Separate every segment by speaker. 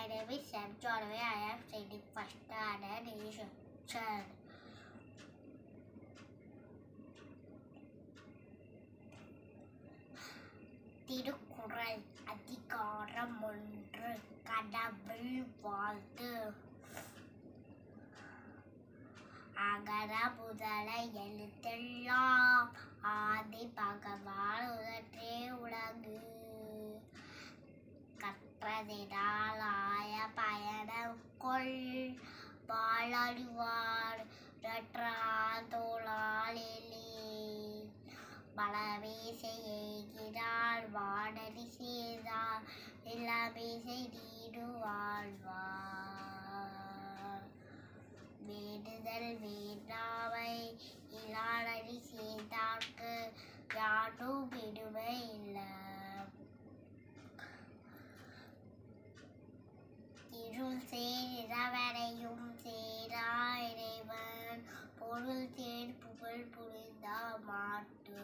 Speaker 1: My name is Sam Jordan. I am studying first standard Asian. Thirukkural அதிகாரம் ஒன்று கடவுள் வாழ்த்து அகர முதல எழுத்தெல்லாம் பயணம் கொள் வாழறிவார் தோளால் பலவே செய்கிறார். வாடடி செய்தார். எல்லாமே செய்தீடு வாழ்வார் வேண்டுதல் வேண்டாமை இலாடடி செய்தார்க்கு யாரும் விடுமை இல்லை. இருள் சேரவரையும் புரிந்த மாட்டு.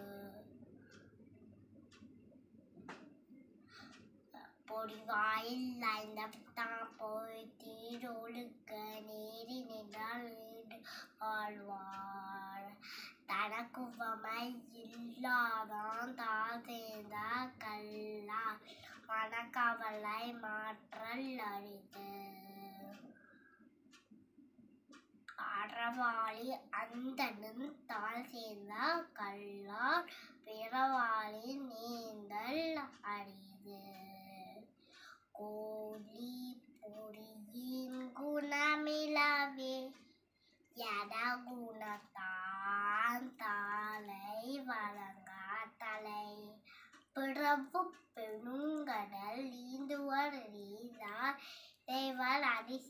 Speaker 1: பொடிவாயில் ஐந்தத்தான் போய் தீரொழுக்க நேரி நின்றால் நீண்டு வாழ்வார் தனக்குவமை இல்லாதான் தான் கல்லா. மனக்கவலை மாற்றல் அறிது அறவாளி அந்தனும் தாழ் சேர்ந்த கல்லார் பிறவாளி நீந்தல் அரிது கோழி பொறியின் குணமிலவே என தாளை வழங்கா தலை. பிறப்பு பெருங்கடல் நீந்துவர் நீந்தார் தேவர் அடி